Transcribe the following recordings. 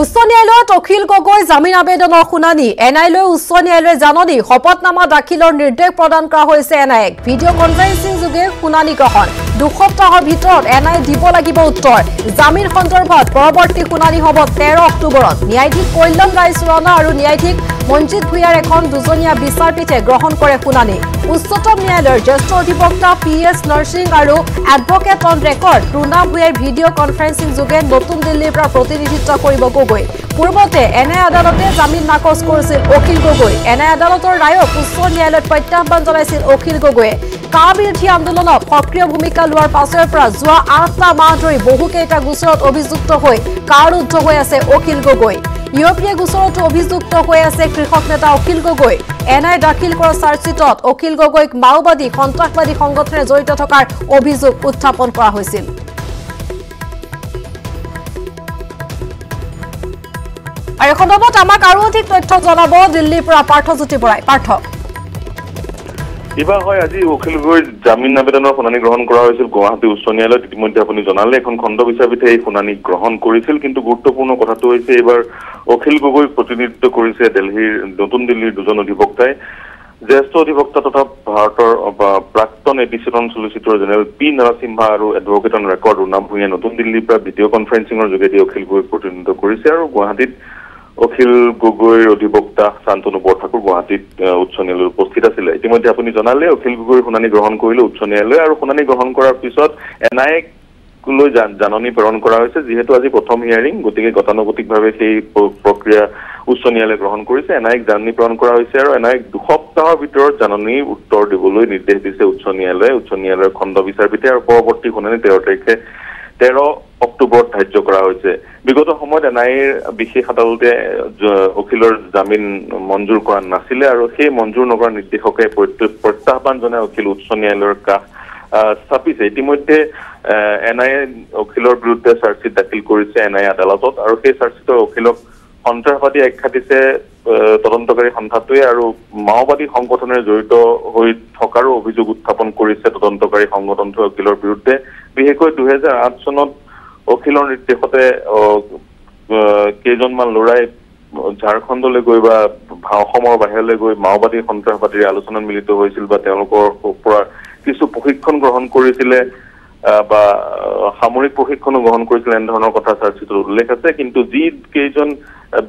উচ্চ ন্যায়ালয়ত অখিল গগৈ জামিন আবেদনৰ শুনানি। এন আই লৈ উচ্চ ন্যায়ালয়ে জাননী শপতনামা দাখিলৰ নিৰ্দেশ প্ৰদান কৰা হৈছে এন আইক ভিডিঅ' কনফাৰেন্সিং যোগে শুনানি গ্ৰহণ। দুসপ্তাহৰ ভিতৰত এন আই দিব লাগিব উত্তৰ। জামিন সন্দৰ্ভত পৰৱৰ্তী শুনানি হ'ব তেৰ অক্টোবৰত। ন্যায়াধীশ কল্যাণ ৰায়চুৰানা আৰু ন্যায়াধীশ মঞ্জিত ভূঞাৰ এখন দুজনীয়া বিচাৰপীঠে গ্ৰহণ কৰে শুনানি। উচ্চতম ন্যায়ালয়ৰ জ্যেষ্ঠ অধিবক্তা পি এছ নৰসিং আৰু এডভকেট অন ৰেকৰ্ড ৰুণা ভূঞাই ভিডিঅ' কনফাৰেন্সিং যোগে নতুন দিল্লীৰ পৰা প্ৰতিনিধিত্ব কৰিব গগৈ। পূৰ্বতে এন আই আদালতে জামিন নাকচ কৰিছিল অখিল গগৈ। এন আই আদালতৰ ৰায়ক উচ্চ ন্যায়ালয়ত প্ৰত্যাহ্বান জনাইছিল অখিল গগৈয়ে। কা বিৰোধী আন্দোলনত সক্ৰিয় ভূমিকা লোৱাৰ পাছৰে পৰা যোৱা আঠটা মাহ ধৰি বহুকেইটা গোচৰত অভিযুক্ত হৈ কাৰুদ্ধ হৈ আছে অখিল গগৈ। ইউৰোপীয় গোচৰতো অভিযুক্ত হৈ আছে কৃষক নেতা অখিল গগৈ। এন আই দাখিল কৰা চাৰ্জশ্বিটত অখিল গগৈক মাওবাদী সন্ত্ৰাসবাদী সংগঠনে জড়িত থকাৰ অভিযোগ উত্থাপন কৰা হৈছিল। আৰু সন্দৰ্ভত আমাক আৰু অধিক তথ্য জনাব দিল্লীৰ পৰা পাৰ্থজ্যোতি বৰাই পাৰ্থ। কিবা হয় আজি অখিল গগৈৰ জামিন আবেদনৰ শুনানি গ্ৰহণ কৰা হৈছিল। গুৱাহাটী উচ্চ ন্যায়ালয়ত ইতিমধ্যে আপুনি জনালে এখন খণ্ড বিচাৰপীঠে এই শুনানি গ্ৰহণ কৰিছিল। কিন্তু গুৰুত্বপূৰ্ণ কথাটো হৈছে এইবাৰ অখিল গগৈক প্ৰতিনিধিত্ব কৰিছে দিল্লীৰ নতুন দিল্লীৰ দুজন অধিবক্তাই। জ্যেষ্ঠ অধিবক্তা তথা ভাৰতৰ প্ৰাক্তন এডিচন চলিচিটৰ জেনেৰেল পি নৰসিম্হা আৰু এডভকেট অন ৰেকৰ্ড ৰুণাম ভূঞাই নতুন দিল্লীৰ পৰা ভিডিঅ' কনফাৰেন্সিঙৰ যোগেদি অখিল গগৈক প্ৰতিনিধিত্ব কৰিছে আৰু গুৱাহাটীত অখিল গগৈৰ অধিবক্তা শান্তনু বৰঠাকুৰ গুৱাহাটীত উচ্চ ন্যায়ালয়ত উপস্থিত আছিলে। ইতিমধ্যে আপুনি জনালে অখিল গগৈৰ শুনানি গ্ৰহণ কৰিলে উচ্চ ন্যায়ালয়ে আৰু শুনানি গ্ৰহণ কৰাৰ পিছত এন আই লৈ জাননী প্ৰেৰণ কৰা হৈছে। যিহেতু আজি প্ৰথম হিয়াৰিং গতিকে গতানুগতিকভাৱে সেই প্ৰক্ৰিয়া উচ্চ ন্যায়ালয়ে গ্ৰহণ কৰিছে। এন আইক জাননী প্ৰেৰণ কৰা হৈছে আৰু এন আইক দুসপ্তাহৰ ভিতৰত জাননীৰ উত্তৰ দিবলৈ নিৰ্দেশ দিছে উচ্চ ন্যায়ালয়ে। উচ্চ ন্যায়ালয়ৰ খণ্ড বিচাৰপীঠে আৰু পৰৱৰ্তী শুনানি তেৰ তাৰিখে তেৰ অক্টোবৰত ধাৰ্য কৰা হৈছে। বিগত সময়ত এন আইৰ বিশেষ আদালতে অখিলৰ জামিন মঞ্জুৰ কৰা নাছিলে আৰু সেই মঞ্জুৰ নকৰা নিৰ্দেশকে প্ৰত্য- প্ৰত্যাহ্বান জনাই অখিল উচ্চ ন্যায়ালয়ৰ কাষ চাপিছে। ইতিমধ্যে এন আই অখিলৰ বিৰুদ্ধে চাৰ্জশ্বিট দাখিল কৰিছে এন আই আদালতত আৰু সেই চাৰ্জশ্বিটৰ অখিলক সন্ত্ৰাসবাদী আখ্যা দিছে তদন্তকাৰী সন্থাটোৱে আৰু মাওবাদী সংগঠনেৰে জড়িত হৈ থকাৰো অভিযোগ উত্থাপন কৰিছে তদন্তকাৰী সংগঠনটোৱে অখিলৰ বিৰুদ্ধে। বিশেষকৈ দুহেজাৰ আঠ চনত অখিলৰ নিৰ্দেশতে কেইজনমান ল'ৰাই ঝাৰখণ্ডলৈ গৈ বা অসমৰ বাহিৰলৈ গৈ মাওবাদী সন্ত্ৰাসবাদীৰ আলোচনাত মিলিত হৈছিল বা তেওঁলোকৰ পৰা কিছু প্ৰশিক্ষণ গ্ৰহণ কৰিছিলে। বা সামৰিক প্ৰশিক্ষণো গ্ৰহণ কৰিছিলে এনেধৰণৰ কথা চাৰ্জশ্বিটত উল্লেখ আছে। কিন্তু যি কেইজন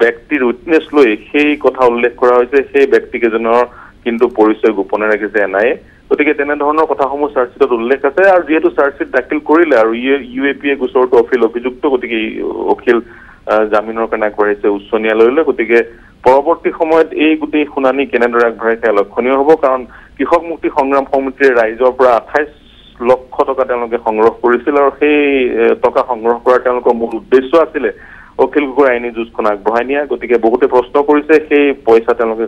ব্যক্তিৰ উইটনেছ লৈ সেই কথা উল্লেখ কৰা হৈছে সেই ব্যক্তিকেইজনৰ কিন্তু পৰিচয় গোপনে ৰাখিছে এন আই এ। গতিকে তেনেধৰণৰ কথাসমূহ চাৰ্জশ্বিটত উল্লেখ আছে। আৰু যিহেতু চাৰ্জশ্বিট দাখিল কৰিলে আৰু ইউ এ পি এ গোচৰটো অখিল অভিযুক্ত গতিকে অখিল জামিনৰ কাৰণে আগবাঢ়িছে উচ্চ ন্যায়ালয়লৈ। গতিকে পৰৱৰ্তী সময়ত এই গোটেই শুনানি কেনেদৰে আগবাঢ়ে সেয়া লক্ষণীয় হ'ব। কাৰণ কৃষক মুক্তি সংগ্ৰাম সমিতিয়ে ৰাইজৰ পৰা আঠাইছ লক্ষ টকা তেওঁলোকে সংগ্ৰহ কৰিছিল আৰু সেই এ, টকা সংগ্ৰহ কৰাৰ তেওঁলোকৰ মূল উদ্দেশ্য আছিলে অখিল গগৈ আইনী যুঁজখন আগবঢ়াই নিয়া। গতিকে বহুতে প্ৰশ্ন কৰিছে সেই পইচা তেওঁলোকে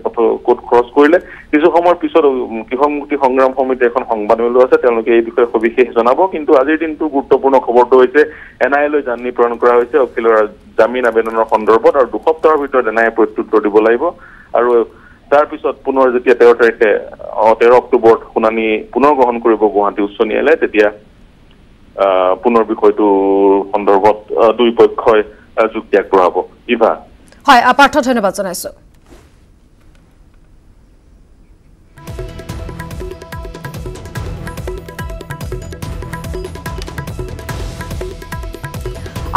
কত- খৰচ কৰিলে? কিছু সময়ৰ পিছত উম, কৃষক মুক্তি সংগ্ৰাম সমিতিৰ এখন সংবাদ মেলো আছে তেওঁলোকে এই বিষয়ে সবিশেষ জনাব। কিন্তু আজিৰ দিনটো গুৰুত্বপূৰ্ণ খবৰটো হৈছে এন আই লৈ জাননী প্ৰেৰণ কৰা হৈছে অখিলৰ জামিন আবেদনৰ সন্দৰ্ভত আৰু দুসপ্তাহৰ ভিতৰত এন আই প্ৰত্যুত্তৰ দিব লাগিব। আৰু তাৰ পিছত পুনৰ যেতিয়া তেৰ তাৰিখে তেৰ অক্টোবৰত শুনানি পুনৰ গ্ৰহণ কৰিব গুৱাহাটী উচ্চ ন্যায়ালয়ে তেতিয়া পুনৰ বিষয়টোৰ সন্দৰ্ভত আহ, দুই পক্ষই আহ, যুক্তি আগবঢ়াব। ইভা? হয় পাৰ্থ ধন্যবাদ জনাইছো।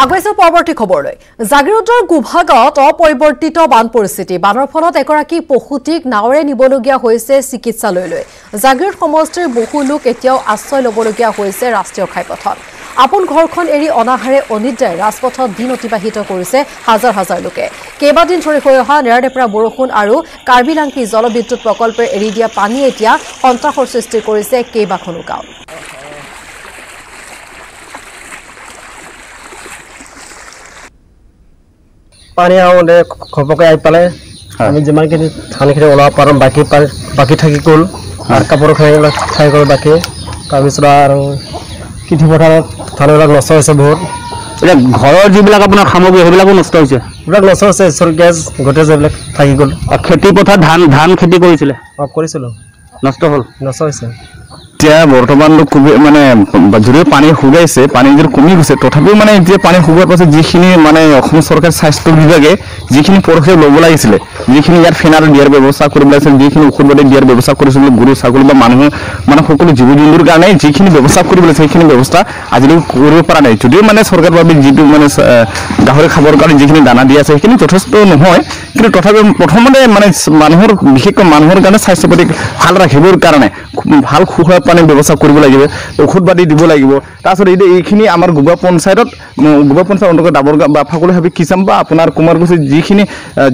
আগুৱাইছো পৰৱৰ্তী খবৰলৈ। জাগিৰোডৰ গোভাগত অপৰিৱৰ্তিত বান পৰিস্থিতি। বানৰ ফলত এগৰাকী পশুটিক নাৱেৰে নিবলগীয়া হৈছে চিকিৎসালয়লৈ। জাগিৰোড সমষ্টিৰ বহু লোক এতিয়াও আশ্ৰয় ল'বলগীয়া হৈছে ৰাষ্ট্ৰীয় ঘাইপথত। আপোন ঘৰখন এৰি অনাহাৰে অনিদ্ৰাই ৰাজপথত দিন অতিবাহিত কৰিছে হাজাৰ হাজাৰ লোকে। কেইবাদিন ধৰি হৈ অহা নেৰানেপেৰা বৰষুণ আৰু কাৰ্বিলাংকি জলবিদ্যুৎ প্ৰকল্পে এৰি দিয়া পানীয়ে এতিয়া সন্ত্ৰাসৰ সৃষ্টি কৰিছে কেইবাখনো গাঁও পানী আহোঁতে ঘপকে আহি পালে। আমি যিমানখিনি ধানখিনি ওলাব পাৰোঁ বাকী বাকী থাকি গ'ল। আৰু কাপোৰ খাইবিলাক খাই গ'ল বাকী। তাৰপিছত আৰু কৃষি পথাৰত ধানবিলাক নষ্ট হৈছে বহুত। এতিয়া ঘৰৰ যিবিলাক আপোনাৰ সামগ্ৰী সেইবিলাকো নষ্ট হৈছে? এইবিলাক নষ্ট হৈছে চল গেছ গোটেই যিবিলাক থাকি গ'ল। আৰু খেতি পথাৰত ধান ধান খেতি কৰিছিলে? অঁ কৰিছিলোঁ। নষ্ট হ'ল? নষ্ট হৈছে। এতিয়া বৰ্তমান খুবেই মানে যদিও পানী শুকাইছে পানী যদি কমি গৈছে তথাপিও মানে এতিয়া পানী শুকোৱাৰ পাছত যিখিনি মানে অসম চৰকাৰে স্বাস্থ্য বিভাগে যিখিনি পদক্ষেপ ল'ব লাগিছিলে যিখিনি ইয়াত ফেনাৰ দিয়াৰ ব্যৱস্থা কৰিব লাগিছিল যিখিনি ঔষধ পাতি দিয়াৰ ব্যৱস্থা কৰিছিল গৰু ছাগলী বা মানুহ মানে সকলো জীৱ জন্তুৰ কাৰণে যিখিনি ব্যৱস্থা কৰিব লাগিছিল সেইখিনি ব্যৱস্থা আজিলৈকে কৰিব পৰা নাই। যদিও মানে চৰকাৰৰ বাবে যিটো মানে গাহৰি খাবৰ কাৰণে যিখিনি দানা দি আছে সেইখিনি যথেষ্ট নহয় কিন্তু তথাপিও প্ৰথমতে মানে মানুহৰ বিশেষকৈ মানুহৰ কাৰণে স্বাস্থ্য পাতি ভাল ৰাখিবৰ কাৰণে ভাল খোৱা পানীৰ ব্যৱস্থা কৰিব লাগিব ঔষধ পাতি দিব লাগিব। তাৰপিছত এতিয়া এইখিনি আমাৰ গোবা পঞ্চায়তত গোবা পঞ্চায়ত অন্তৰ্গত ডাবৰগাঁও বা ফাকুলি হাবি কিচাম বা আপোনাৰ কুমাৰকুচি যিখিনি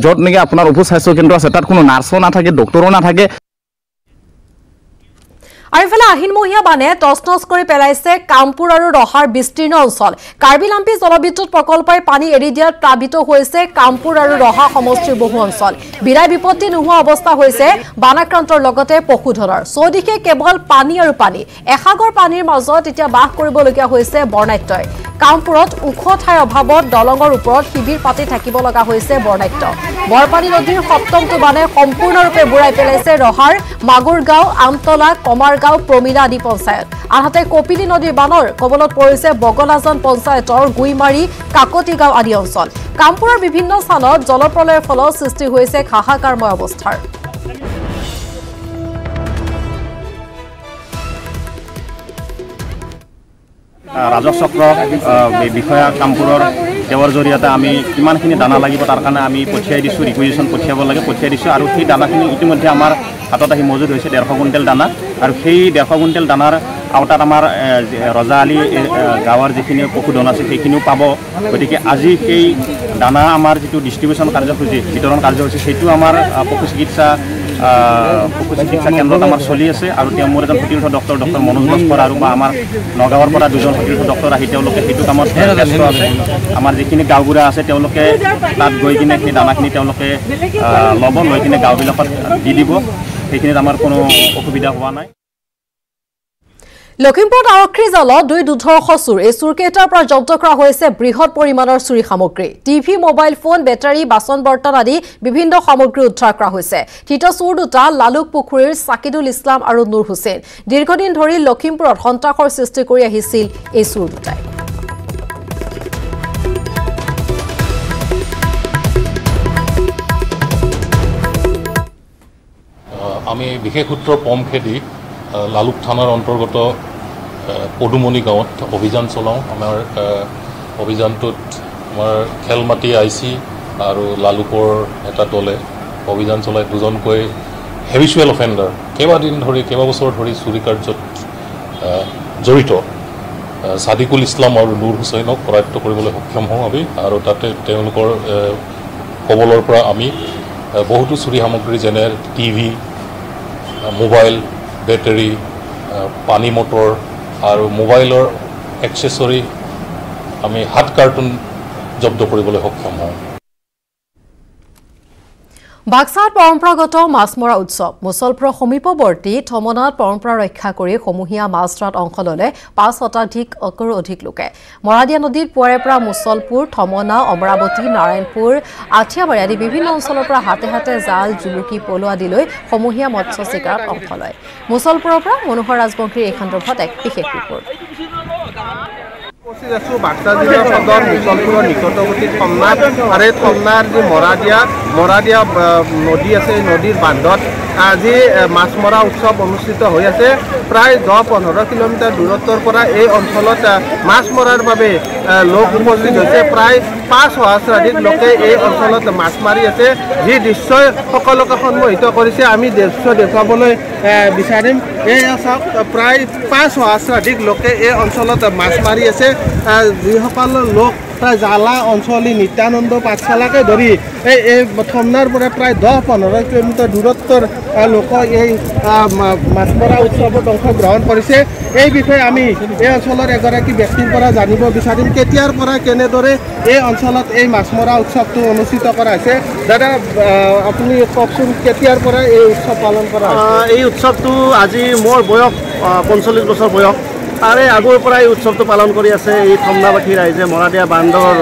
য'ত নেকি আপোনাৰ উপ স্বাস্থ্য কেন্দ্ৰ আছে তাত কোনো নাৰ্ছো নাথাকে ডক্তৰো নাথাকে। আৰু ইফালে আহিনমহীয়া বানে তছনছ কৰি পেলাইছে কামপুৰ আৰু ৰহাৰ বিস্তীৰ্ণ অঞ্চল। কাৰ্বি লাম্পি জলবিদ্যুৎ প্ৰকল্পই পানী এৰি দিয়াত প্লাবিত হৈছে কামপুৰ আৰু ৰহা সমষ্টিৰ বহু অঞ্চল। বিৰাই বিপত্তি নোহোৱা অৱস্থা হৈছে বানাক্ৰান্তৰ লগতে পশুধনৰ। চৌদিশে কেৱল পানী আৰু পানী। এসাগৰ পানীৰ মাজত এতিয়া বাস কৰিবলগীয়া হৈছে বৰ্ণাত্যই কামপুৰত ওখ ঠাইৰ অভাৱত দলঙৰ ওপৰত শিবিৰ পাতি থাকিব লগা হৈছে বৰ্ণাত্য বৰপানী নদীৰ সপ্তমটো বানে সম্পূৰ্ণৰূপে বুঢ়াই পেলাইছে ৰহাৰ মাগুৰগাঁও আমতলা কমাৰগাঁও প্ৰমিলা আদি পঞ্চায়ত। আনহাতে কপিলী নদীৰ বানৰ কবলত পৰিছে বগলাজান পঞ্চায়তৰ গুইমাৰী কাকতিগাঁও আদি অঞ্চল। কামপুৰৰ বিভিন্ন স্থানত জলপ্ৰলয়ৰ ফলত সৃষ্টি হৈছে হাহাকাৰময় অৱস্থাৰ। ৰাজহ চক্ৰ বিষয়া কামপুৰৰ তেওঁৰ জৰিয়তে আমি কিমানখিনি দানা লাগিব তাৰ কাৰণে আমি পঠিয়াই দিছোঁ ৰিকুইজিশ্যন পঠিয়াব লাগে পঠিয়াই দিছোঁ আৰু সেই দানাখিনি ইতিমধ্যে আমাৰ হাতত আহি মজুত হৈছে ডেৰশ কুইণ্টেল দানা। আৰু সেই ডেৰশ কুইণ্টেল দানাৰ আওতাত আমাৰ ৰজা আলি গাঁৱৰ যিখিনি পশুধন আছে সেইখিনিও পাব। গতিকে আজি সেই দানা আমাৰ যিটো ডিষ্ট্ৰিবিউশ্যন কাৰ্যসূচী বিতৰণ কাৰ্যসূচী সেইটো আমাৰ পশু চিকিৎসা পশু চিকিৎসা কেন্দ্ৰত আমাৰ চলি আছে আৰু তেওঁ মোৰ এজন সতীৰ্থ ডক্টৰ ডক্টৰ মনোজ লস্কৰ আৰু বা আমাৰ নগাঁৱৰ পৰা দুজন সতীৰ্থ ডক্টৰ আহি তেওঁলোকে সেইটো কামত ব্যস্ত আছে। আমাৰ যিখিনি গাঁওবুঢ়া আছে তেওঁলোকে তাত গৈ কিনে সেই দানাখিনি তেওঁলোকে ল'ব লৈ কিনে গাঁওবিলাকত দি দিব। সেইখিনিত আমাৰ কোনো অসুবিধা হোৱা নাই। লখিমপুৰত আৰক্ষীৰ জালত দুই দুৰ্ধৰ্ষ চোৰ এই চোৰকেইটাৰ পৰা জব্দ কৰা হৈছে বৃহৎ পৰিমাণৰ চুৰি সামগ্ৰী। টিভি মোবাইল ফোন বেটাৰী বাচন বৰ্তন আদি বিভিন্ন সামগ্ৰী উদ্ধাৰ কৰা হৈছে। ধৃত চোৰ দুটা লালুক পুখুৰীৰ চাকিদুল ইছলাম আৰু নুৰ হুছেইন। দীৰ্ঘদিন ধৰি লখিমপুৰত সন্ত্ৰাসৰ সৃষ্টি কৰি আহিছিল এই চোৰ দুটাই। আমি বিশেষ সূত্ৰৰ পম খেদি লালুক থানাৰ অন্তৰ্গত পদুমণি গাঁৱত অভিযান চলাওঁ। আমাৰ অভিযানটোত আমাৰ খেলমাটি আই চি আৰু লালুকৰ এটা দলে অভিযান চলাই দুজনকৈ হেবিচুৱেল অফেণ্ডাৰ কেইবাদিন ধৰি কেইবাবছৰ ধৰি চুৰি কাৰ্যত জড়িত। ছাদিকুল ইছলাম আৰু নুৰ হুছেইনক কৰায়ত্ব কৰিবলৈ সক্ষম হওঁ আমি আৰু তাতে তেওঁলোকৰ কবলৰ পৰা আমি বহুতো চুৰি সামগ্ৰী যেনে টিভি মোবাইল বেটেৰী পানী মটৰ আৰু মোবাইলৰ একচেছৰী আমি সাত কাৰ্টুন জব্দ কৰিবলৈ সক্ষম হওঁ। বাক্সাত পৰম্পৰাগত মাছ মৰা উৎসৱ। মুছলপুৰৰ সমীপৱৰ্তী থমনাত পৰম্পৰা ৰক্ষা কৰি সমূহীয়া মাছ ধৰাত অংশ ল'লে পাঁচ শতাধিকৰো অধিক লোকে। মৰাদিয়া নদীত পুৱাৰে পৰা মুছলপুৰ থমনা অমৰাৱতী নাৰায়ণপুৰ আঠিয়াবাৰী আদি বিভিন্ন অঞ্চলৰ পৰা হাতে হাতে জাল জুলুকি পল আদিলৈ সমূহীয়া মৎস্য চিকাৰত অংশ লয়। মুছলপুৰৰ পৰা মনোহৰ ৰাজবংশীৰ এই সন্দৰ্ভত এক বিশেষ ৰিপৰ্ট। আছো বাক্সা জিলাৰ সদৰ মুছলপুৰৰ নিকটৱৰ্তী থমনাত আৰু এই থমনাৰ যি মৰাদিয়া মৰাদিয়া আহ, নদী আছে এই নদীৰ বান্ধত। আজি মাছ মৰা উৎসৱ অনুষ্ঠিত হৈ আছে। প্ৰায় দহ পোন্ধৰ কিলোমিটাৰ দূৰত্বৰ পৰা এই অঞ্চলত মাছ মৰাৰ বাবে লোক উপস্থিত হৈছে। প্ৰায় পাঁচ সহস্ৰাধিক লোকে এই অঞ্চলত মাছ মাৰি আছে যি দৃশ্যই সকলোকে সন্মোহিত কৰিছে। আমি দৃশ্য দেখুৱাবলৈ বিচাৰিম। এই চাওক প্ৰায় পাঁচ সহস্ৰাধিক লোকে এই অঞ্চলত মাছ মাৰি আছে। যিসকল লোক প্ৰায় জালা অঞ্চলী নিত্যানন্দ পাঠশালাকে ধৰি এই এই প্ৰায় দহ পোন্ধৰ কিলোমিটাৰ দূৰত্বৰ আহ, লোক এই আহ, মা- মাছ মৰা উৎসৱত অংশগ্ৰহণ কৰিছে। এই বিষয়ে আমি এই অঞ্চলৰ এগৰাকী ব্যক্তিৰ পৰা জানিব বিচাৰিম কেতিয়াৰ পৰা কেনেদৰে এই অঞ্চলত এই মাছ মৰা উৎসৱটো অনুষ্ঠিত কৰা হৈছে। দাদা আপুনি কেতিয়াৰ পৰা এই উৎসৱ পালন? আহ, এই উৎসৱটো আজি মোৰ বয়স আহ, পঞ্চল্লিছ বছৰ বয়স। তাৰে আগৰ পৰা এই উৎসৱটো পালন কৰি আছে এই থমনাবাসী ৰাইজে মৰাদিয়া বান্দৰ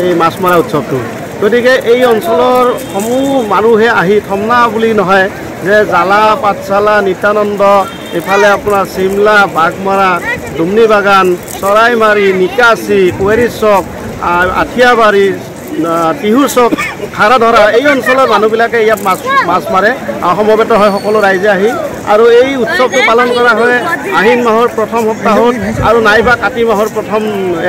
এই মাছ মৰা উৎসৱটো। গতিকে এই অঞ্চলৰ সমূহ মানুহে আহি থমনা বুলি নহয় যে জ্বালা পাঠশালা নিত্যানন্দ ইফালে আপোনাৰ চিমলা বাঘমৰা ডুমনি বাগান চৰাইমাৰি নিকাচি কুৱেৰী চক আঠিয়াবাৰী টিহু চক হাৰাধৰা এই অঞ্চলৰ মানুহবিলাকে ইয়াত মাছ মাছ মাৰে। সমবেত হয় সকলো ৰাইজে আহি আৰু এই উৎসৱটো পালন কৰা হয় আহিন মাহৰ প্ৰথম সপ্তাহত আৰু নাইবা কাতি মাহৰ প্ৰথম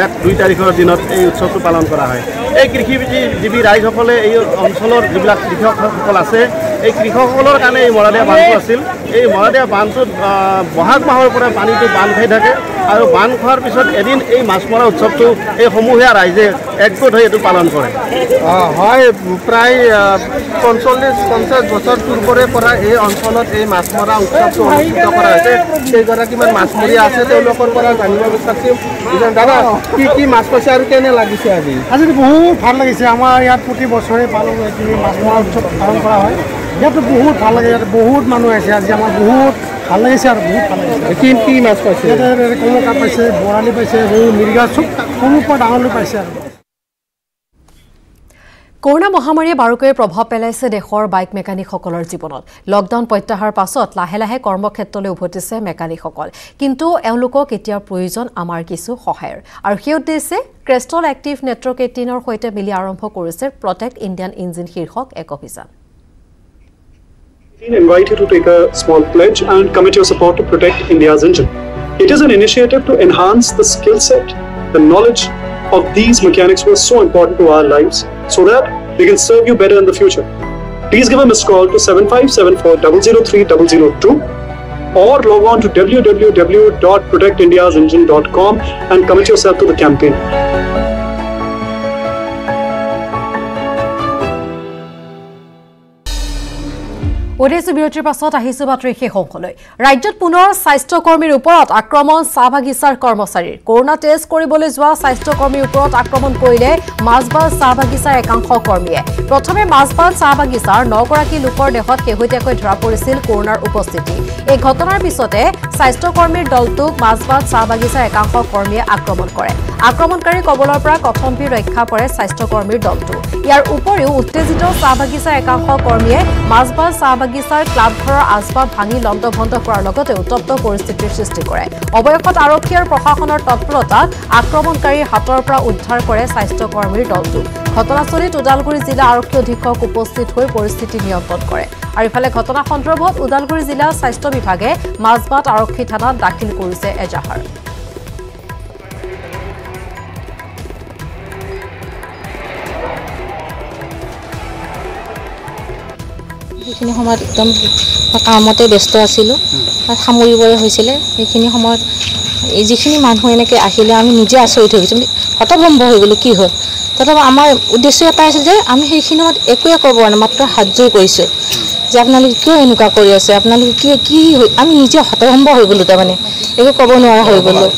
এক দুই তাৰিখৰ দিনত এই উৎসৱটো পালন কৰা হয়। এই কৃষিজীৱী ৰাইজসকলে এই অঞ্চলৰ যিবিলাক কৃষকসকল আছে এই কৃষকসকলৰ কাৰণে এই মৰাদিয়া বান্ধটো আছিল। এই মৰাদিয়া বান্ধটোত বহাগ মাহৰ পৰা পানীটো বান্ধ খাই থাকে আৰু বান্ধ খোৱাৰ পিছত এদিন এই মাছ মৰা উৎসৱটো এই সমূহীয়া ৰাইজে একগোট হৈ এইটো পালন কৰে। হয় প্ৰায় পঞ্চল্লিছ পঞ্চাছ বছৰ পূৰ্বৰে পৰা এই অঞ্চলত এই মাছ মৰা উৎসৱটো অনুষ্ঠিত কৰা হৈছে। কেইগৰাকীমান মাছমৰীয়া আছে তেওঁলোকৰ পৰা জানিব বিচাৰিম দাদা কি কি মাছ পাইছে আৰু কেনে লাগিছে আজি? আজি বহুত ভাল লাগিছে। আমাৰ ইয়াত প্ৰতি বছৰে পালন মাছ মৰা উৎসৱ পালন কৰা হয়। ইয়াতো বহুত ভাল লাগে ইয়াত বহুত মানুহ আছে আজি আমাৰ বহুত ভাল লাগিছে আৰু বহুত ভাল লাগিছে। কি কি মাছ পাইছে? ইয়াতে কমকা পাইছে বৰালি পাইছে ৰৌ মিৰিগা চব সৰুৰ পৰা ডাঙৰলৈ পাইছে আৰু। কৰোণা মহামাৰীয়ে বাৰুকৈয়ে প্ৰভাৱ পেলাইছে দেশৰ বাইক মেকানিকসকলৰ জীৱনত। লকডাউন প্ৰত্যাহাৰ পাছত লাহে লাহে কৰ্মক্ষেত্ৰলৈ উভতিছে মেকানিকসকল। কিন্তু এওঁলোকক এতিয়া প্ৰয়োজন আমাৰ কিছু সহায়ৰ। আৰু সেই উদ্দেশ্যে ক্ৰেষ্টল এক্টিভ নেটৱৰ্ক এইটিনৰ সৈতে মিলি আৰম্ভ কৰিছে প্ৰটেক্ট ইণ্ডিয়ান ইঞ্জিন শীৰ্ষক এক অভিযান। Invite you to take a small pledge and commit your support to protect India's engine. It is an initiative to enhance the skill set, the knowledge of these mechanics who are so important to our lives so that they can serve you better in the future. Please give a missed call to 7574 or log on to www.protectindiasengine.com and commit yourself to the campaign. উদ্দেশ্য বিৰতিৰ পাছত আহিছো বাতৰি শেষ অংশলৈ। ৰাজ্যত পুনৰ স্বাস্থ্যকৰ্মীৰ ওপৰত আক্ৰমণ চাহ বাগিচাৰ কৰ্মচাৰীৰ। কৰোণা টেষ্ট কৰিবলৈ যোৱা স্বাস্থ্যকৰ্মীৰ ওপৰত আক্ৰমণ কৰিলে মাজবাল চাহ বাগিচাৰ একাংশ কৰ্মীয়ে। প্ৰথমে মাজবাল চাহ বাগিচাৰ নগৰাকী লোকৰ দেহত শেহতীয়াকৈ ধৰা পৰিছিল কৰোণাৰ উপস্থিতি। এই ঘটনাৰ পিছতে স্বাস্থ্যকৰ্মীৰ দলটোক মাজবাল চাহ বাগিচাৰ একাংশ কৰ্মীয়ে আক্ৰমণ কৰে। আক্ৰমণকাৰীৰ কবলৰ পৰা কথম্পি ৰক্ষা পৰে স্বাস্থ্যকৰ্মীৰ দলটো। ইয়াৰ উপৰিও উত্তেজিত চাহ বাগিচাৰ একাংশ কৰ্মীয়ে মাজবাল চাহ বাগিচাৰ ক্লাবঘৰৰ আচবাব ভাঙি লণ্ডভণ্ড লগতে উত্তপ্ত পৰিস্থিতিৰ সৃষ্টি অৱশেষত আৰক্ষী আৰু প্ৰশাসনৰ তৎপৰতাত আক্ৰমণকাৰীৰ হাতৰ পৰা উদ্ধাৰ কৰে স্বাস্থ্যকৰ্মীৰ দলটো। ঘটনাস্থলীত ওদালগুৰি জিলা আৰক্ষী অধীক্ষক উপস্থিত হৈ পৰিস্থিতি নিয়ন্ত্ৰণ কৰে। আৰু ইফালে ঘটনা সন্দৰ্ভত ওদালগুৰি জিলা স্বাস্থ্য বিভাগে মাজবাট আৰক্ষী থানাত দাখিল কৰিছে এজাহাৰ। সেইখিনি সময়ত একদম কামতে ব্যস্ত আছিলোঁ। তাত সামৰিবই হৈছিলে। সেইখিনি সময়ত যিখিনি মানুহ এনেকৈ আহিলে আমি নিজে আচৰিত হৈ গৈছোঁ। হতভম্ব হৈ গ'লোঁ কি হ'ল? তথাপি আমাৰ উদ্দেশ্য এটা আছিল যে আমি সেইখিনি সময়ত একোৱে ক'ব নাই মাত্ৰ হাতযোৰ কৰিছোঁ। যে আপোনালোকে কিয় এনেকুৱা কৰি আছে? আপোনালোকে কি কি আমি নিজে হতভম্ব হৈ গ'লোঁ তাৰমানে। একো ক'ব নোৱাৰা হৈ গ'লোঁ।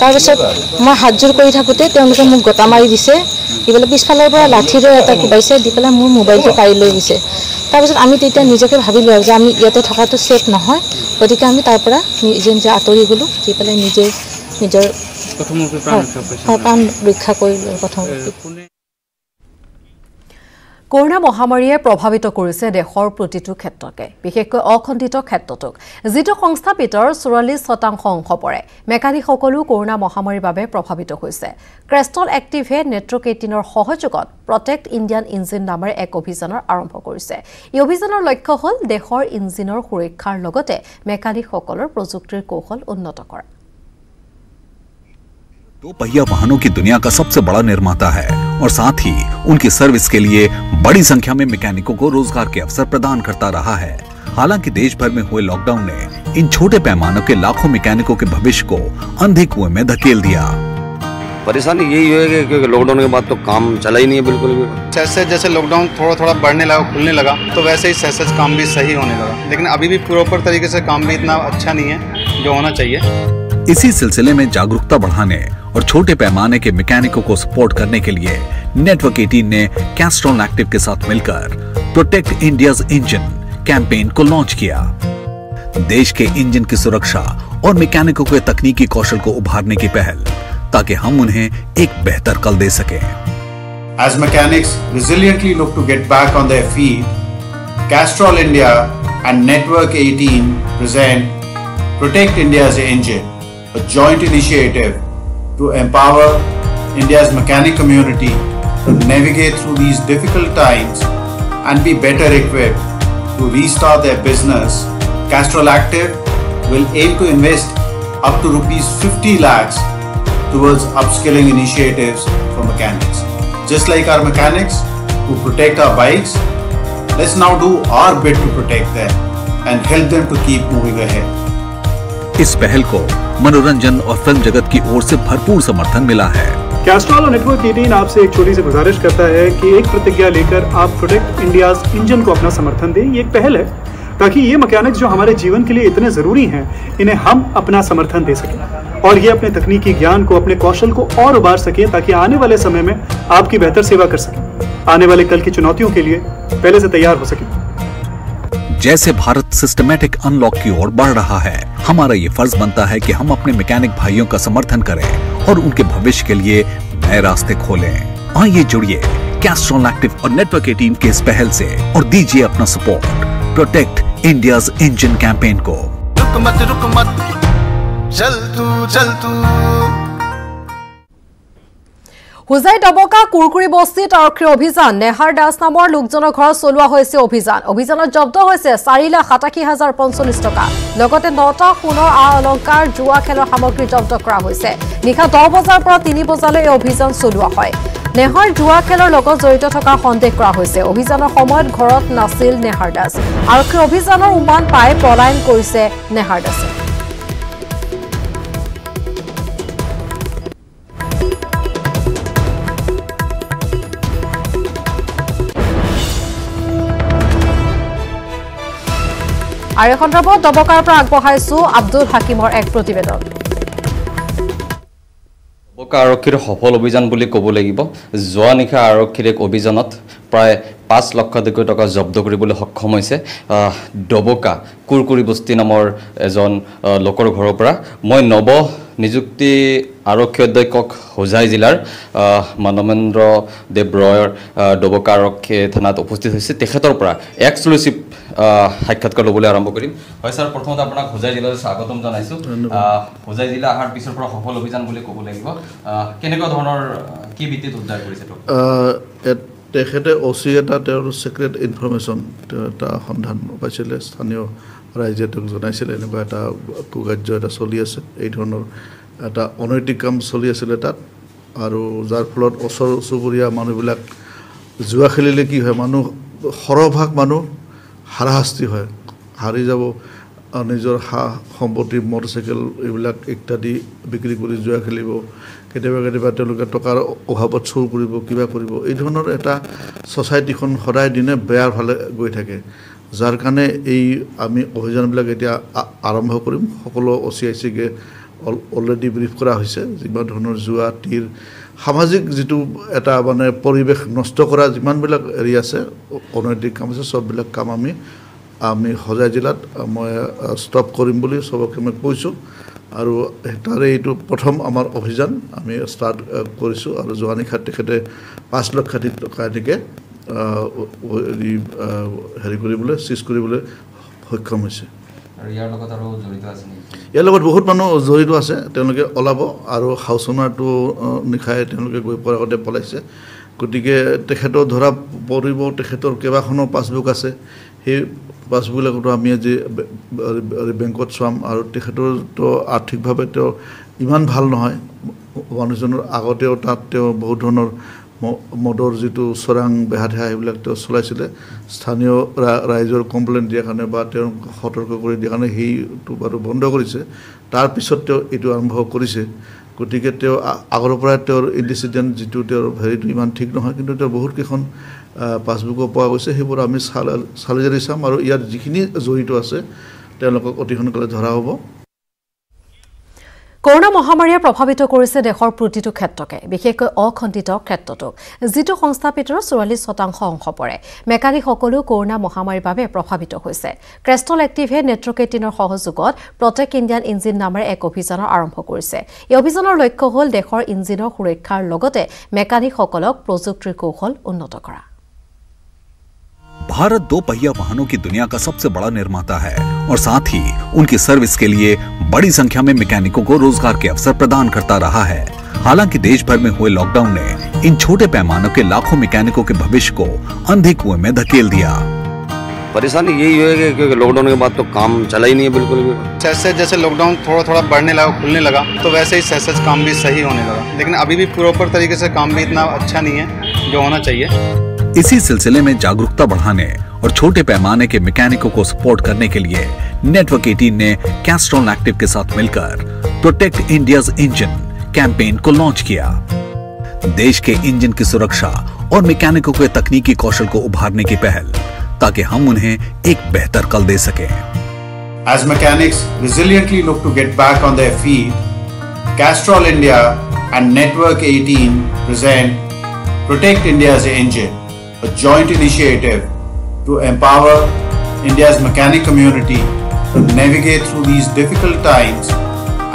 তাৰপিছত মই হাতযোৰ কৰি থাকোঁতে তেওঁলোকে মোক গোটা মাৰি দিছে। দি পেলাই পিছফালৰ পৰা লাঠিৰে এটা কোবাইছে দি পেলাই মোৰ মোবাইলটো কাঢ়ি লৈ গৈছে। তাৰপিছত আমি তেতিয়া নিজকে ভাবিলোঁ আৰু যে আমি ইয়াতে থকাটো ছেফ নহয়। গতিকে আমি তাৰ পৰা নিজে নিজে আঁতৰি গ'লোঁ দি পেলাই নিজে নিজৰ প্ৰাণ ৰক্ষা কৰিলোঁ প্ৰথমতে। কৰোণা মহামাৰীয়ে প্ৰভাৱিত কৰিছে দেশৰ প্ৰতিটো ক্ষেত্ৰকে বিশেষকৈ অখণ্ডিত ক্ষেত্ৰটোক। যিটো সংস্থাপিতৰ চৌৰাল্লিছ শতাংশ অংশ পৰে। মেকানিকসকলো কৰোণা মহামাৰীৰ বাবে প্ৰভাৱিত হৈছে। ক্ৰেষ্টল এক্টিভে নেটৱৰ্ক এইটিনৰ সহযোগত প্ৰটেক্ট ইণ্ডিয়ান ইঞ্জিন নামেৰে এক অভিযানৰ আৰম্ভ কৰিছে। এই অভিযানৰ লক্ষ্য হ'ল দেশৰ ইঞ্জিনৰ সুৰক্ষাৰ লগতে মেকানিকসকলৰ প্ৰযুক্তিৰ কৌশল উন্নত কৰা। दो पहिया वाहनों की दुनिया का सबसे बड़ा निर्माता है और साथ ही उनकी सर्विस के लिए बड़ी संख्या में मैकेनिकों को रोज़गार के अवसर प्रदान करता रहा है। हालाँकि देश भर में हुए लॉकडाउन ने इन छोटे पैमानों के लाखों मैकेनिकों के भविष्य को अंधे कुएँ में धकेल दिया। परेशानी यही है कि लॉकडाउन के बाद तो काम चला ही नहीं है बिल्कुल भी। जैसे जैसे लॉकडाउन थोड़ा थोड़ा बढ़ने लगा खुलने लगा तो वैसे ही सहज काम भी सही होने लगा। लेकिन अभी भी प्रॉपर तरीके से काम भी इतना अच्छा नहीं है जो होना चाहिए। इसी सिलसिले में जागरूकता बढ़ाने और छोटे पैमाने के मैकेनिकों को सपोर्ट करने के लिए नेटवर्क 18 ने कैस्ट्रॉन एक्टिव के साथ मिलकर प्रोटेक्ट इंडियाज इंजन कैंपेन को लॉन्च किया। देश के इंजन की सुरक्षा और मैकेनिकों के तकनीकी कौशल को उभारने की पहल ताकि हम उन्हें एक बेहतर कल दे सकें। As mechanics resiliently look to get back on their feet, Castrol India and Network 18 present Protect India's Engine, a joint initiative to empower India's mechanic community to navigate through these difficult times and be better equipped to restart their business. Castrol Active will aim to invest up to rupees 50 lakhs towards upskilling initiatives for mechanics. Just like our mechanics who protect our bikes, let's now do our bit to protect them and help them to keep moving ahead. इस पहल को मनोरंजन और film जगत की ओर से भरपूर समर्थन मिला है। कैस्ट्रॉल और नेटवर्क 18 आपसे एक छोटी सी गुजारिश करता है कि एक प्रतिज्ञा लेकर आप प्रोटेक्ट इंडियाज इंजन को अपना समर्थन दें। ये एक पहल है, ताकि ये मैकेनिक्स जो हमारे जीवन के लिए इतने ज़रूरी हैं, इन्हें हम अपना समर्थन दे सकें। और ये अपने तकनीकी ज्ञान को, अपने कौशल को और उबार सकें, ताकि आने वाले समय में आपकी बेहतर सेवा कर सकें। आने वाले कल की चुनौतियों के लिए पहले से तैयार हो सकें। जैसे भारत सिस्टमेटिक अनलॉक की ओर बढ़ रहा है। हमारा ये फ़र्ज़ बनता है कि हम अपने मैकेनिक भाइयों का समर्थन करें और उनके भविष्य के लिए नए रास्ते खोलें। आइए जुड़िए कैस्ट्रॉल एक्टिव और नेटवर्क 18 के इस पहल से और दीजिए अपना support protect India engine campaign को। रुक मत रुक मत। चल तू तू হোজাই দবকা কুৰকুৰি বস্তিত আৰক্ষীৰ অভিযান। নেহাৰ দাস নামৰ লোকজনৰ ঘৰত চলোৱা হৈছে অভিযান। অভিযানত জব্দ হৈছে চাৰি লাখ সাতাশী হাজাৰ পঞ্চল্লিছ টকা। লগতে নটা সোণৰ আ অলংকাৰ জোৱা খেলৰ সামগ্ৰী জব্দ কৰা হৈছে। নিশা দহ বজাৰ পৰা তিনি বজালৈ এই অভিযান চলোৱা হয়। নেহাৰ জোৱা খেলৰ লগত জড়িত থকাৰ সন্দেহ কৰা হৈছে। অভিযানৰ সময়ত ঘৰত নাছিল নেহাৰ দাস। আৰক্ষীৰ অভিযানৰ উমান পাই পলায়ন কৰিছে নেহাৰ দাসে। আৰু এই সন্দৰ্ভত দবকাৰ পৰা আগবঢ়াইছো আব্দুল হাকিমৰ এক প্ৰতিবেদন। বকা আৰক্ষীৰ সফল অভিযান বুলি ক'ব লাগিব। যোৱা নিশা আৰক্ষীৰ এক অভিযানত প্ৰায় পাঁচ লক্ষাধিক টকা জব্দ কৰিবলৈ সক্ষম হৈছে। ডবকা কুৰকুৰি বস্তি নামৰ এজন লোকৰ ঘৰৰ পৰা। মই নৱ নিযুক্তি আৰক্ষী অধ্যক্ষক হোজাই জিলাৰ মানৱেন্দ্ৰ দেৱ ৰয়ৰ ডবকা আৰক্ষী থানাত উপস্থিত হৈছে। তেখেতৰ পৰা এক্সক্লুচিভ সাক্ষাৎকাৰ ল'বলৈ আৰম্ভ কৰিম। হয় ছাৰ প্ৰথমতে আপোনাক হোজাই জিলালৈ স্বাগতম জনাইছোঁ। হোজাই জিলা অহাৰ পিছৰ পৰা সফল অভিযান বুলি ক'ব লাগিব। কেনেকুৱা ধৰণৰ কি ভিত্তিত উদ্ধাৰ কৰিছে তেখেতে অ চি এটা তেওঁৰ ছিক্ৰেট ইনফৰ্মেশ্যন তেওঁ এটা সন্ধান পাইছিলে স্থানীয় ৰাইজে তেওঁক জনাইছিলে এনেকুৱা এটা কুকাৰ্য এটা চলি আছে এই ধৰণৰ এটা অনৈতিক কাম চলি আছিলে তাত। আৰু যাৰ ফলত ওচৰ চুবুৰীয়া মানুহবিলাক জুৱা খেলিলে কি হয় মানুহ সৰহভাগ মানুহ হাৰাশাস্তি হয়। হাৰি যাব নিজৰ সা সম্পত্তি মটৰচাইকেল এইবিলাক ইত্যাদি বিক্ৰী কৰি জুৱা খেলিব কেতিয়াবা কেতিয়াবা তেওঁলোকে টকাৰ অভাৱত চুৰ কৰিব কিবা কৰিব এই ধৰণৰ এটা ছ'চাইটিখন সদায় দিনে বেয়াৰ ফালে গৈ থাকে। যাৰ কাৰণে এই আমি অভিযানবিলাক এতিয়া আৰম্ভ কৰিম। সকলো অ চি আই চিকে অলৰেডি ব্ৰিফ কৰা হৈছে যিমান ধৰণৰ জুৱা তীৰ সামাজিক যিটো এটা মানে পৰিৱেশ নষ্ট কৰা যিমানবিলাক হেৰি আছে অনৈতিক কাম আছে চববিলাক কাম আমি আমি সজাই জিলাত মই ষ্টপ কৰিম বুলি চবকে মই কৈছোঁ। আৰু তাৰে এইটো প্ৰথম আমাৰ অভিযান আমি ষ্টাৰ্ট কৰিছোঁ। আৰু যোৱা নিশা তেখেতে পাঁচ লক্ষাধিক টকা এনেকৈ হেৰি কৰিবলৈ চিজ কৰিবলৈ সক্ষম হৈছে। ইয়াৰ লগত বহুত মানুহ জড়িত আছে। তেওঁলোকে ওলাব আৰু হাউচ অ'নাৰটো আহ, নিশাই তেওঁলোকে গৈ পোৱাৰ আগতে পলাইছে। গতিকে তেখেতৰ ধৰা পৰিব তেখেতৰ কেইবাখনো পাছবুক আছে। সেই পাছবুকবিলাকতো আমি আজি বেংকত চাম আৰু তেখেতৰতো আৰ্থিকভাৱে তেওঁ ইমান ভাল নহয়। মানুহজনৰ আগতেও তাত তেওঁ বহুত ধৰণৰ মদৰ যিটো চোৰাং বেহাধেহা সেইবিলাক তেওঁ চলাইছিলে। স্থানীয় ৰাইজৰ কমপ্লেইন দিয়াৰ কাৰণে বা তেওঁক সতৰ্ক কৰি দিয়াৰ কাৰণে সেইটো বাৰু বন্ধ কৰিছে। তাৰপিছত তেওঁ এইটো আৰম্ভ কৰিছে। গতিকে তেওঁ আগৰ পৰাই তেওঁৰ ইণ্টিচিডেণ্ট যিটো তেওঁৰ হেৰিটো ইমান ঠিক নহয় কিন্তু তেওঁ বহুতকেইখন পাছবুকো পোৱা গৈছে। সেইবোৰ আমি চাল চালি জাৰি চাম আৰু ইয়াত যিখিনি জড়িত আছে তেওঁলোকক অতি সোনকালে ধৰা হ'ব। কৰোণা মহামাৰীয়ে প্ৰভাৱিত কৰিছে দেশৰ প্ৰতিটো ক্ষেত্ৰকে বিশেষকৈ অখণ্ডিত ক্ষেত্ৰতো যিটো ভিতৰত চৌৰাল্লিছ শতাংশ অংশ পৰে। মেকানিকসকলো কৰোণা মহামাৰীৰ বাবে প্ৰভাৱিত হৈছে। ক্ৰেষ্টল এক্টিভে নেটৱৰ্ক এইটিনৰ সহযোগত প্ৰটেক্ট ইণ্ডিয়ান ইঞ্জিন নামেৰে এক অভিযানৰ আৰম্ভ কৰিছে। এই অভিযানৰ লক্ষ্য হ'ল দেশৰ ইঞ্জিনৰ সুৰক্ষাৰ লগতে মেকানিকসকলক প্ৰযুক্তিৰ কৌশল উন্নত কৰা। भारत दो पहिया वाहनों की दुनिया का सबसे बड़ा निर्माता है और साथ ही उनकी सर्विस के लिए बड़ी संख्या में मैकेनिकों को रोज़गार के अवसर प्रदान करता रहा है। हालाँकि देश भर में हुए लॉकडाउन ने इन छोटे पैमानों के लाखों मैकेनिकों के भविष्य को अंधे कुएँ में धकेल दिया। परेशानी यही है क्योंकि लॉकडाउन के बाद तो काम चला ही नहीं है बिल्कुल भी। जैसे जैसे लॉकडाउन थोड़ा थोड़ा बढ़ने लगा खुलने लगा तो वैसे ही सहज काम भी सही होने लगा। लेकिन अभी भी प्रॉपर तरीके से काम भी इतना अच्छा नहीं है जो होना चाहिए। इसी सिलसिले में जागरूकता बढ़ाने और छोटे पैमाने के मैकेनिकों को सपोर्ट करने के लिए नेटवर्क 18 ने कैस्ट्रॉन एक्टिव के साथ मिलकर प्रोटेक्ट इंडियाज इंजन कैंपेन को लॉन्च किया। देश के इंजन की सुरक्षा और मैकेनिकों के तकनीकी कौशल को उभारने की पहल ताकि हम उन्हें एक बेहतर कल दे सकें। As mechanics resiliently look to get back on their feet, Castrol India and Network 18 present Protect India's Engine, a joint initiative to empower India's mechanic community to navigate through these difficult times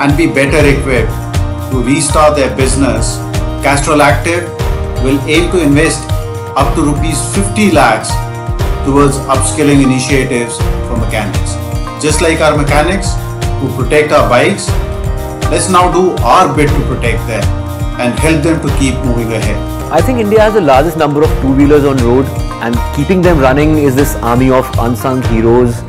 and be better equipped to restart their business. Castrol Active will aim to invest up to rupees 50 lakhs towards upskilling initiatives for mechanics. Just like our mechanics who protect our bikes, let's now do our bit to protect them and help them to keep moving ahead. I think India has the largest number of two-wheelers on road and keeping them running is this army of unsung heroes,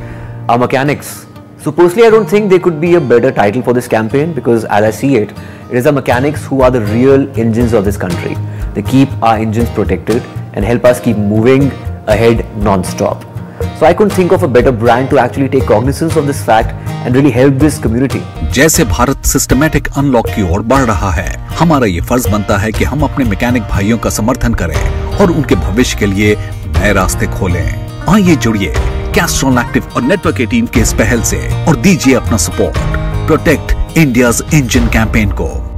our mechanics. So personally I don't think there could be a better title for this campaign because as I see it, it is the mechanics who are the real engines of this country. They keep our engines protected and help us keep moving ahead non-stop. So, I couldn't think of a better brand to actually take cognizance of this fact and really help this community. जैसे Bharat systematic unlock की ओर बढ़ रहा है, हमारा ये फ़र्ज़ बनता है कि हम अपने मैकेनिक भाइयों का समर्थन करें और उनके भविष्य के लिए नए रास्ते खोलें। आइए जुड़िए कैस्ट्रॉन एक्टिव और नेटवर्क 18 के इस पहल से और दीजिए अपना support protect India's engine campaign को।